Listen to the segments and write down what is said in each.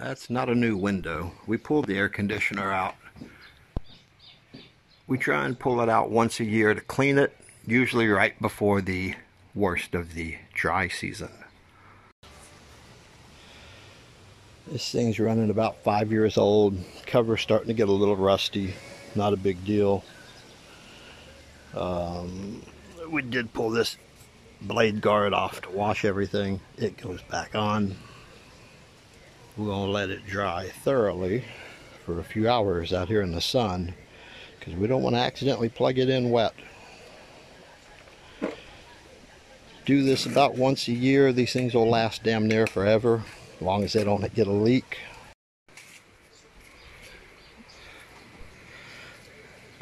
That's not a new window. We pulled the air conditioner out. We try and pull it out once a year to clean it, usually right before the worst of the dry season. This thing's running about five years old. Cover's starting to get a little rusty. Not a big deal. Um, we did pull this blade guard off to wash everything. It goes back on. We're going to let it dry thoroughly for a few hours out here in the sun because we don't want to accidentally plug it in wet. Do this about once a year. These things will last damn near forever as long as they don't get a leak.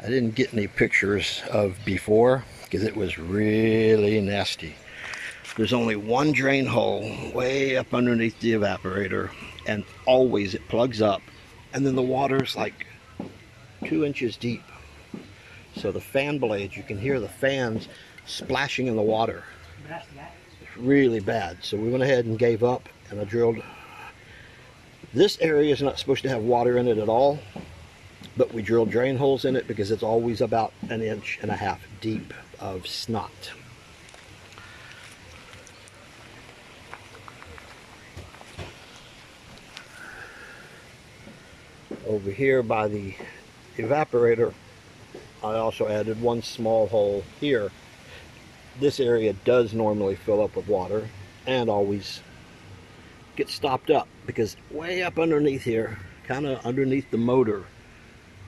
I didn't get any pictures of before because it was really nasty. There's only one drain hole way up underneath the evaporator and always it plugs up and then the water's like two inches deep. So the fan blades, you can hear the fans splashing in the water. It's really bad. So we went ahead and gave up and I drilled. This area is not supposed to have water in it at all, but we drilled drain holes in it because it's always about an inch and a half deep of snot. Over here by the evaporator, I also added one small hole here. This area does normally fill up with water and always get stopped up because way up underneath here, kind of underneath the motor,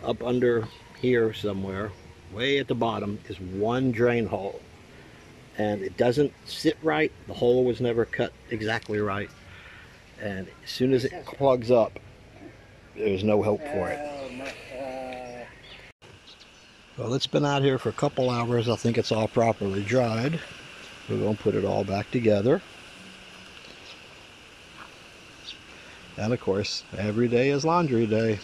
up under here somewhere, way at the bottom, is one drain hole. And it doesn't sit right. The hole was never cut exactly right. And as soon as it plugs up, there's no help for it. Well, it's been out here for a couple hours. I think it's all properly dried. We're going to put it all back together. And of course, every day is laundry day.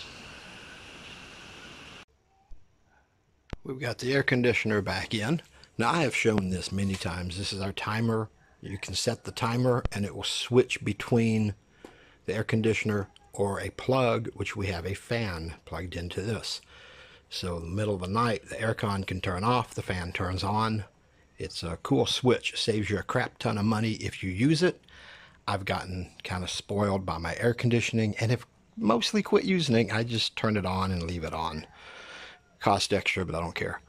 We've got the air conditioner back in. Now I have shown this many times. This is our timer. You can set the timer and it will switch between the air conditioner or a plug, which we have a fan plugged into this. So in the middle of the night, the aircon can turn off, the fan turns on. It's a cool switch. It saves you a crap ton of money if you use it. I've gotten kind of spoiled by my air conditioning and have mostly quit using it. I just turn it on and leave it on. Cost extra, but I don't care.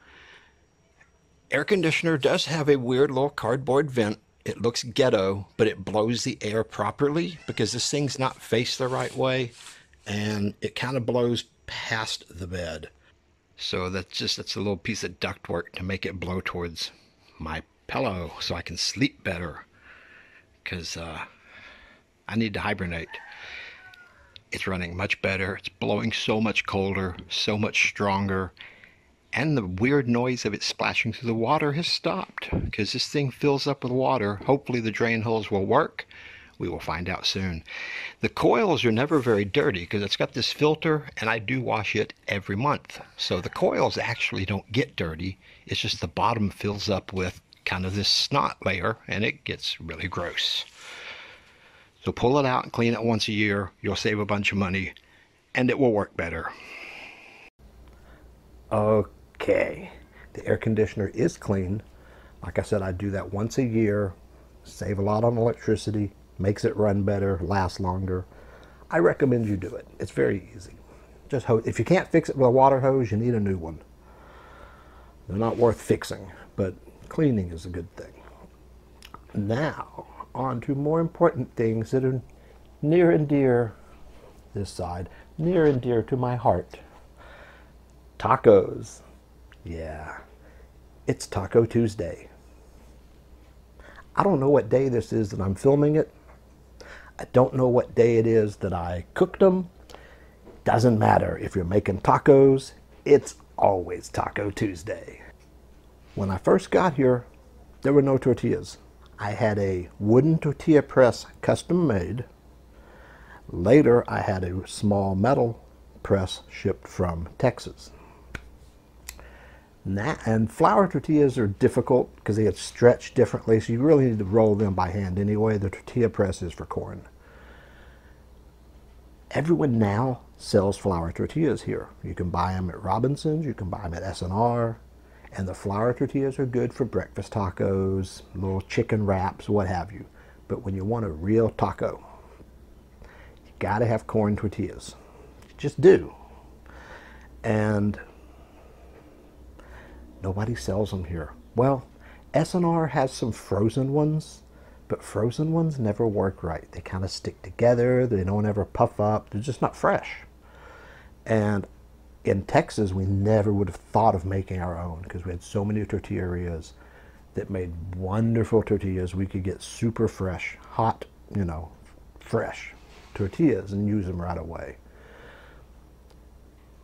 Air conditioner does have a weird little cardboard vent. It looks ghetto, but it blows the air properly because this thing's not faced the right way and it kind of blows past the bed. So that's just that's a little piece of ductwork to make it blow towards my pillow so I can sleep better because uh, I need to hibernate. It's running much better. It's blowing so much colder, so much stronger. And the weird noise of it splashing through the water has stopped because this thing fills up with water. Hopefully the drain holes will work. We will find out soon. The coils are never very dirty because it's got this filter and I do wash it every month. So the coils actually don't get dirty. It's just the bottom fills up with kind of this snot layer and it gets really gross. So pull it out and clean it once a year. You'll save a bunch of money and it will work better. Okay, the air conditioner is clean. Like I said, I do that once a year, save a lot on electricity, makes it run better, lasts longer. I recommend you do it. It's very easy. Just if you can't fix it with a water hose, you need a new one. They're not worth fixing, but cleaning is a good thing. Now, on to more important things that are near and dear this side, near and dear to my heart. Tacos. Yeah, it's Taco Tuesday. I don't know what day this is that I'm filming it. I don't know what day it is that I cooked them. Doesn't matter. If you're making tacos, it's always Taco Tuesday. When I first got here, there were no tortillas. I had a wooden tortilla press custom made. Later, I had a small metal press shipped from Texas. And flour tortillas are difficult because they get stretched differently, so you really need to roll them by hand anyway. The tortilla press is for corn. Everyone now sells flour tortillas here. You can buy them at Robinson's, you can buy them at S&R, and the flour tortillas are good for breakfast tacos, little chicken wraps, what have you. But when you want a real taco, you got to have corn tortillas. Just do. And nobody sells them here. Well, S&R has some frozen ones, but frozen ones never work right. They kind of stick together. They don't ever puff up. They're just not fresh. And in Texas, we never would have thought of making our own because we had so many tortillerias that made wonderful tortillas. We could get super fresh, hot, you know, fresh tortillas and use them right away.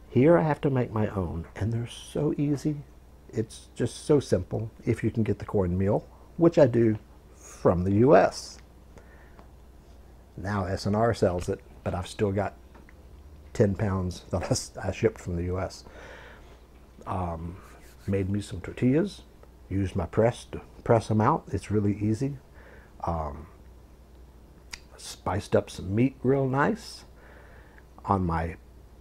Here I have to make my own, and they're so easy. It's just so simple if you can get the cornmeal, which I do from the U.S. Now S&R sells it, but I've still got 10 pounds that I shipped from the U.S. Um, made me some tortillas, used my press to press them out. It's really easy. Um, spiced up some meat real nice. On my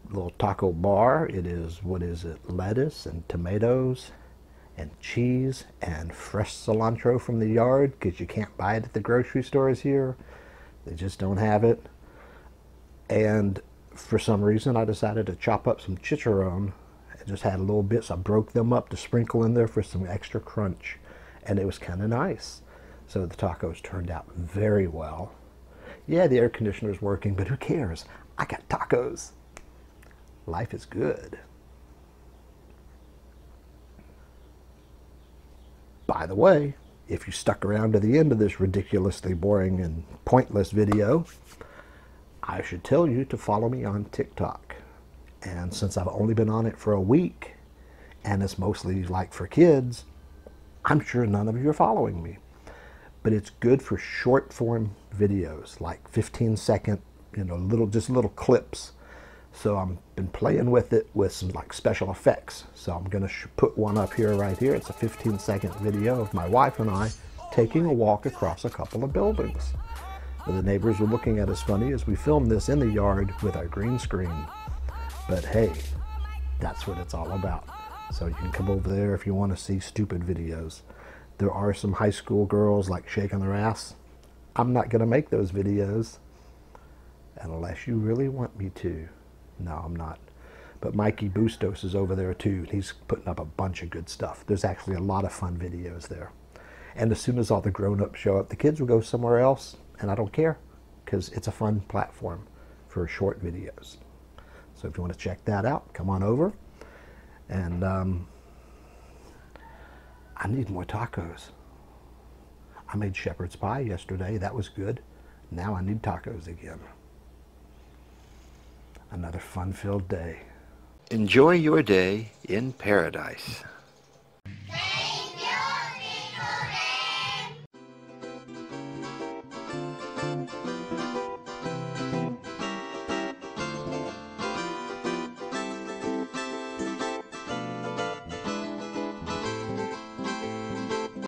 little taco bar, it is, what is it, lettuce and tomatoes and cheese and fresh cilantro from the yard because you can't buy it at the grocery stores here. They just don't have it. And for some reason, I decided to chop up some chicharron. I just had a little bit, so I broke them up to sprinkle in there for some extra crunch. And it was kind of nice. So the tacos turned out very well. Yeah, the air conditioner's working, but who cares? I got tacos. Life is good. By the way, if you stuck around to the end of this ridiculously boring and pointless video, I should tell you to follow me on TikTok. And since I've only been on it for a week, and it's mostly like for kids, I'm sure none of you are following me. But it's good for short form videos, like 15 second, you know, little just little clips so I've been playing with it with some like special effects. So I'm going to put one up here right here. It's a 15 second video of my wife and I taking a walk across a couple of buildings. The neighbors were looking at us funny as we filmed this in the yard with our green screen. But hey, that's what it's all about. So you can come over there if you want to see stupid videos. There are some high school girls like shaking their ass. I'm not going to make those videos unless you really want me to. No, I'm not. But Mikey Bustos is over there too. He's putting up a bunch of good stuff. There's actually a lot of fun videos there. And as soon as all the grown-ups show up, the kids will go somewhere else, and I don't care because it's a fun platform for short videos. So if you want to check that out, come on over. And um, I need more tacos. I made shepherd's pie yesterday. That was good. Now I need tacos again another fun-filled day. Enjoy your day in paradise.